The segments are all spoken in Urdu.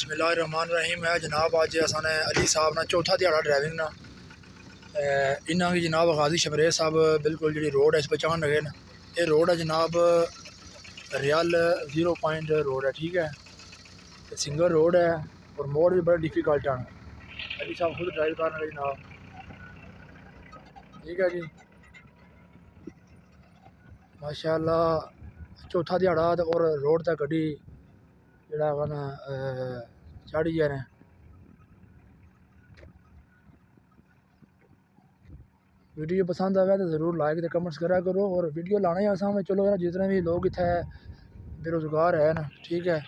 بسم اللہ الرحمن الرحیم ہے جناب آج اساں نے علی صاحب نا چوتھا دیارہ ڈرائیونگ نا انہاں کی جناب غازی شبریز صاحب بالکل جڑی روڈ ہے اس بچان لگے نا یہ روڈ ہے جناب ریال زیرو پوائنٹ روڈ ہے ٹھیک ہے سنگل روڈ ہے اور موڑ بھی بڑا ڈیفیکلٹ ہے علی صاحب خود ڈرائیو کرنا رہے جناب ٹھیک ہے جی ماشاءاللہ چوتھا دیارہ اور روڈ تک گڈی ഇതാവുന്ന ചാടി ചെയ്യാനേ ویڈیو پسند آئے تو ضرور لائک کمنٹس کرا کرو اور ویڈیو لانا ہی آسان ہے چلو جتنے بھی لوگ اتنے بے روزگار ہے نا، ٹھیک ہے۔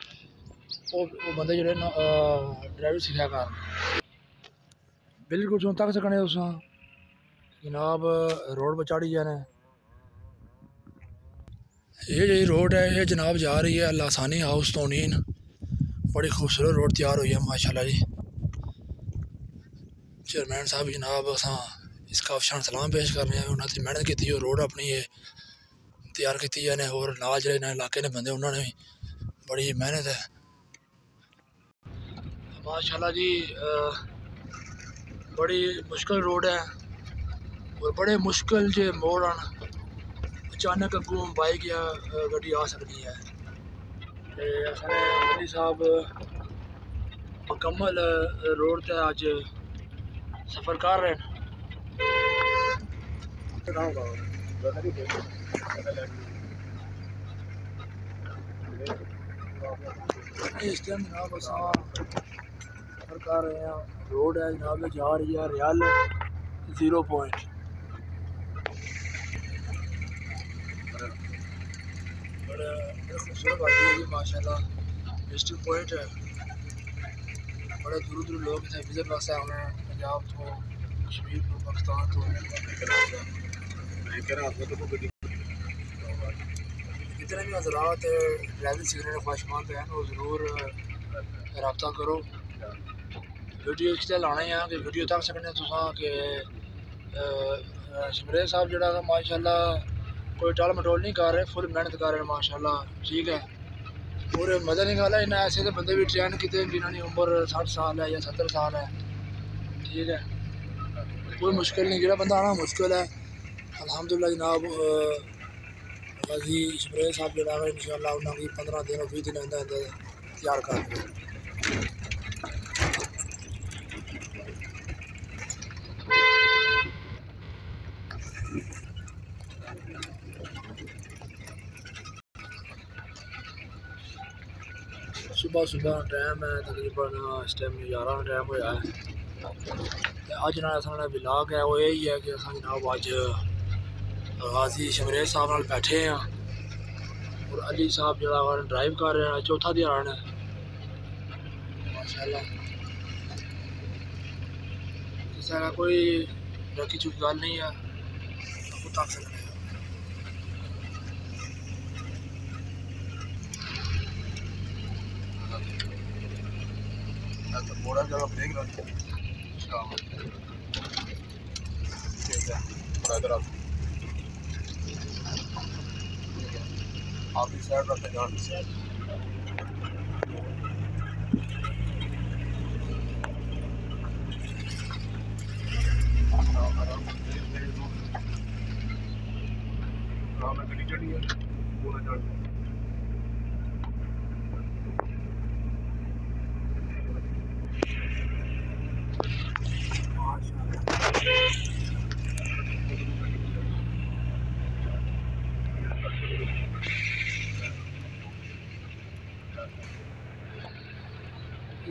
وہ بندے جڑے نا ڈرائیور سیکھا کر۔ بالکل چون تک سکنے اس جناب، روڈ پہ چڑھی جانے یہ جی روڈ ہے، یہ جناب جا رہی ہے لاسانی ہاؤس تو نین بڑی خوبصورت روڈ تیار ہوئی ہے ماشاء اللہ جی۔ چیئرمین صاحب جناب، اساں اس کا افشان سلام پیش کر رہے ہیں انہوں نے محنت کی روڈ اپنی ہے تیار کی ہے اور نال جڑے نئے علاقے نے بندے انہوں نے بڑی محنت ہے۔ ماشاء اللہ جی بڑی مشکل روڈ ہے اور بڑے مشکل جو موڑ ہیں اچانک اگوں بائک یا گڈی آ سکتی ہے۔ صاحب مکمل روڈ تے آج سفر کر رہے ہیں اس ٹائم جناب اساں سفر کر رہے ہیں روڈ ہے جناب جا رہی ہے ریال زیرو پوائنٹ بڑا بڑا خوبصورت واقعہ ہے جی ماشاء اللہ ڈسٹرک پوائنٹ ہے۔ بڑے دور دور لوگ ادھر وزٹ واسطے آ رہے ہیں پنجاب تو کشمیر تو پاکستان تو۔ جتنے بھی حضرات ڈرائیونگ سیکھنے کے خواہشمند ہیں وہ ضرور رابطہ کرو۔ ویڈیو اس لیے لانے ہیں کہ ویڈیو تک سکنے تساں کہ شمرے صاحب جڑا ماشاء اللہ کوئی ٹال مٹول نہیں کر رہے فل محنت کر رہے ہیں ماشاء اللہ ٹھیک ہے اور مزہ نہیں کر رہا ایسے تو بندے بھی ٹرین کیتے ہیں جنہوں نے عمر ساٹھ سال ہے یا ستر سال ہے ٹھیک ہے کوئی مشکل نہیں جڑا بندہ آنا مشکل ہے الحمدللہ جناب غازی شبریز صاحب جڑا ہے ان شاء اللہ انہوں کی پندرہ دن بھی دن آدھا تیار کر صبح صبح ٹائم ہے، تقریباً اس ٹائم گیارہ ٹائم ہوا ہے۔ اج جناب سارا بلاگ ہے، وہ یہی ہے کہ اصل جناب اج غازی شمریز صاحب نال بیٹھے ہیں۔ اور علی صاحب جا ڈرائیو کر رہے ہیں، چوتھا دہان ہے۔ ماشاء اللہ کوئی ڈکی چکی گل نہیں ہے۔ تک سکتے ہیں۔ اندر جگہ بریک ٹھیک ہے آپ سائڈ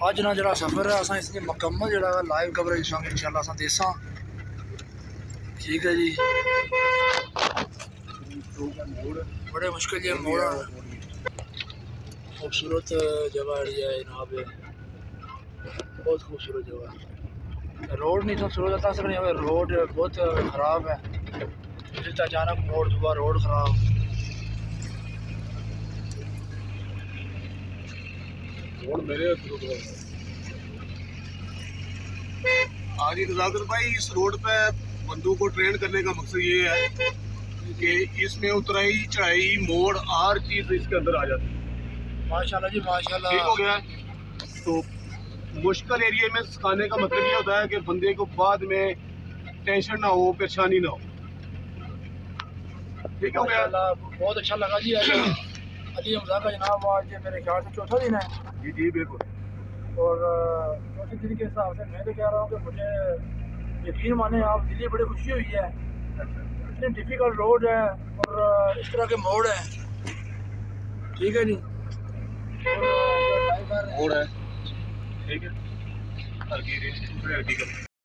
آج نا جڑا سفر ہے مکمل لائف کوریج دیسا ٹھیک ہے جی بڑے مشکل یہ موڑ خوبصورت جگہ جی بہت خوبصورت جگہ روڈ نہیں تو سروت بتا سکتے روڈ بہت خراب ہے۔ جس اچانک موڑ صبح روڈ خراب۔ آج رضاکر بھائی اس روڈ پہ بندوں کو ٹرین کرنے کا مقصد یہ ہے کہ اس میں اترائی چڑھائی موڑ ہر چیز اس کے اندر آ جاتی۔ ہے ماشاءاللہ جی ماشاءاللہ۔ ٹھیک ہو گیا؟ تو مشکل ایریے میں سکھانے کا مطلب یہ ہوتا ہے کہ بندے کو بعد میں ٹینشن نہ ہو پریشانی نہ ہو۔ ٹھیک ماشاءاللہ بہت اچھا لگا جی علی حمزہ کا جناب آج میرے خیال سے چوتھا دن ہے۔ جی جی بالکل۔ اور چوتھے دن کے حساب سے میں تو کہہ رہا ہوں کہ مجھے یقین مانے آپ دلی بڑی خوشی ہوئی ہے۔ اتنی ڈیفیکلٹ روڈ ہے اور اس طرح کے موڑ ہیں۔ ٹھیک ہے جی۔ موڑ ہے ٹھیک ہے۔